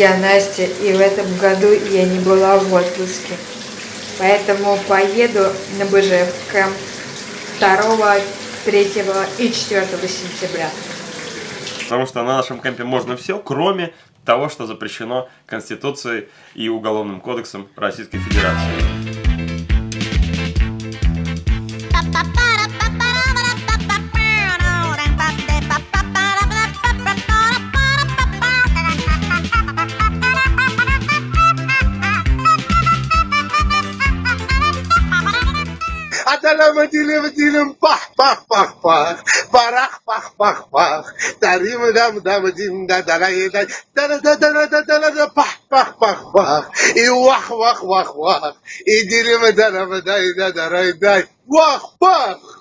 Я Настя, и в этом году я не была в отпуске. Поэтому поеду на БЖФ кэмп 2, 3 и 4 сентября. Потому что на нашем кемпе можно все, кроме того, что запрещено Конституцией и Уголовным кодексом Российской Федерации. Аталама حتى لما تيلي بتيلم بح بح بح بح. براخ بح بح بح. تريم دام دام ديم دا دا لا دا دا دا دا دا دا دا بح بح بح بح. يوخ وخ وخ وخ يديري مدار مدار دا دا دا واخ بخ